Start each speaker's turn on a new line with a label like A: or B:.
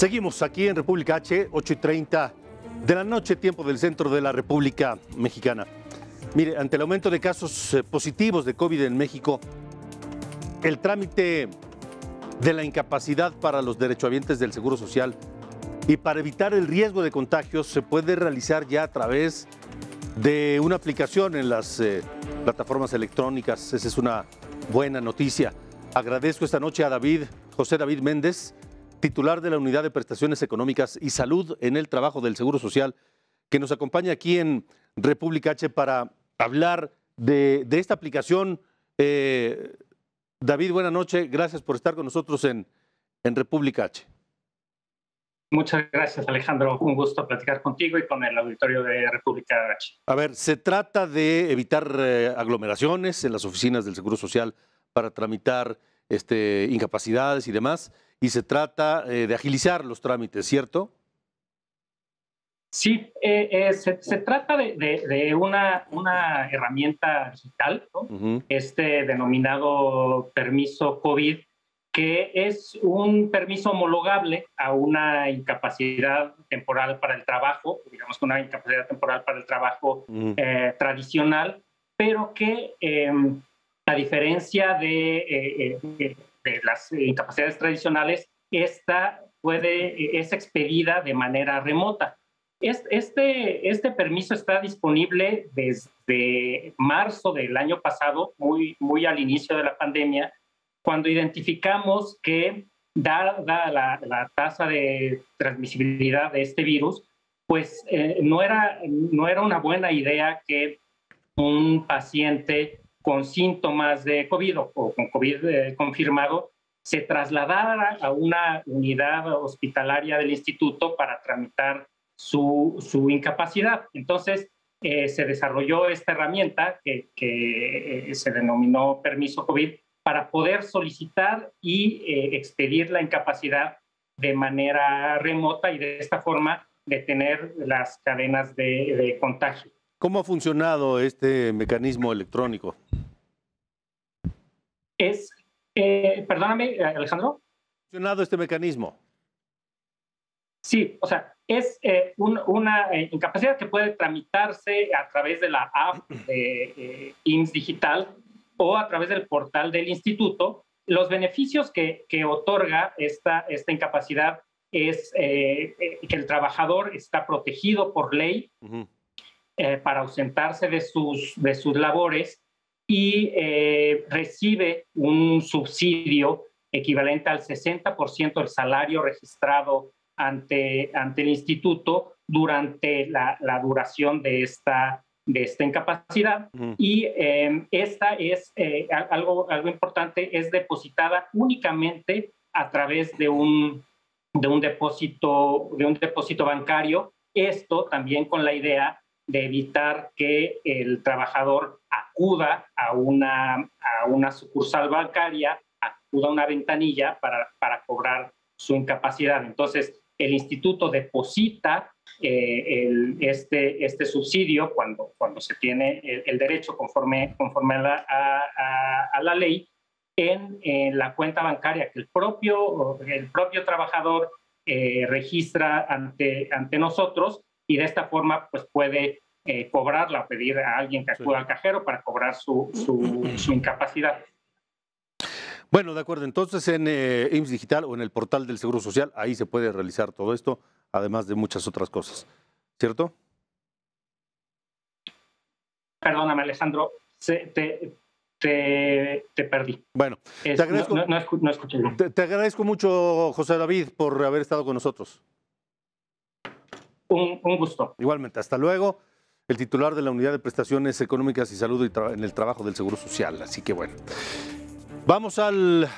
A: Seguimos aquí en República H, 8 y 30 de la noche, tiempo del centro de la República Mexicana. Mire, ante el aumento de casos eh, positivos de COVID en México, el trámite de la incapacidad para los derechohabientes del Seguro Social y para evitar el riesgo de contagios se puede realizar ya a través de una aplicación en las eh, plataformas electrónicas. Esa es una buena noticia. Agradezco esta noche a David, José David Méndez, titular de la Unidad de Prestaciones Económicas y Salud en el Trabajo del Seguro Social, que nos acompaña aquí en República H para hablar de, de esta aplicación. Eh, David, buena noche. Gracias por estar con nosotros en, en República H.
B: Muchas gracias, Alejandro. Un gusto platicar contigo y con el auditorio de República H.
A: A ver, se trata de evitar eh, aglomeraciones en las oficinas del Seguro Social para tramitar este, incapacidades y demás, y se trata eh, de agilizar los trámites, ¿cierto?
B: Sí, eh, eh, se, se, trata de, de, de una, una, herramienta digital, ¿no? uh -huh. este denominado permiso COVID, que es un permiso homologable a una incapacidad temporal para el trabajo, digamos una incapacidad temporal para el trabajo uh -huh. eh, tradicional, pero que eh, a diferencia de, las incapacidades tradicionales, esta puede, es expedida de manera remota. Este, este permiso está disponible desde marzo del año pasado, muy, muy al inicio de la pandemia, cuando identificamos que, dada la, la tasa de transmisibilidad de este virus, pues eh, no, era, no era una buena idea que un paciente con síntomas de COVID o con COVID eh, confirmado se trasladara a una unidad hospitalaria del instituto para tramitar su, su incapacidad. Entonces, eh, se desarrolló esta herramienta que, que eh, se denominó permiso COVID para poder solicitar y eh, expedir la incapacidad de manera remota y de esta forma detener las cadenas de, de contagio.
A: ¿Cómo ha funcionado este mecanismo electrónico?
B: Es, eh, perdóname, Alejandro.
A: ¿Ha funcionado este mecanismo?
B: Sí, o sea, es eh, un, una eh, incapacidad que puede tramitarse a través de la app de eh, IMSS Digital o a través del portal del instituto. Los beneficios que, que otorga esta, esta incapacidad es eh, que el trabajador está protegido por ley uh -huh. para ausentarse de sus, de sus labores y eh, recibe un subsidio equivalente al 60% del salario registrado ante, ante el instituto durante la, la duración de esta, de esta incapacidad. -huh. Y eh, esta es eh, algo, algo importante, es depositada únicamente a través de un, de un, depósito, de un depósito bancario. Esto también con la idea de evitar que el trabajador acuda a una, a una sucursal bancaria, acuda a una ventanilla para, para cobrar su incapacidad. Entonces, el instituto deposita eh, el, este, este subsidio cuando, cuando se tiene el, el derecho conforme, conforme a, la, a, a, la ley en, en, la cuenta bancaria que el propio, el propio trabajador eh, registra ante, ante nosotros y de esta forma pues puede eh, cobrarla, pedir a alguien que acuda sí. al cajero para cobrar su, su, su, incapacidad.
A: Bueno, de acuerdo. Entonces en eh, IMSS Digital o en el portal del Seguro Social, ahí se puede realizar todo esto, además de muchas otras cosas, ¿cierto?
B: Perdóname, Alejandro, se, te, te, te, perdí.
A: Bueno,
B: es, te agradezco, no, no, no escuché bien.
A: Te, te, agradezco mucho, José David, por haber estado con nosotros.
B: Un, un gusto.
A: Igualmente, hasta luego. El titular de la Unidad de Prestaciones Económicas y Salud en el Trabajo del Seguro Social. Así que bueno. Vamos al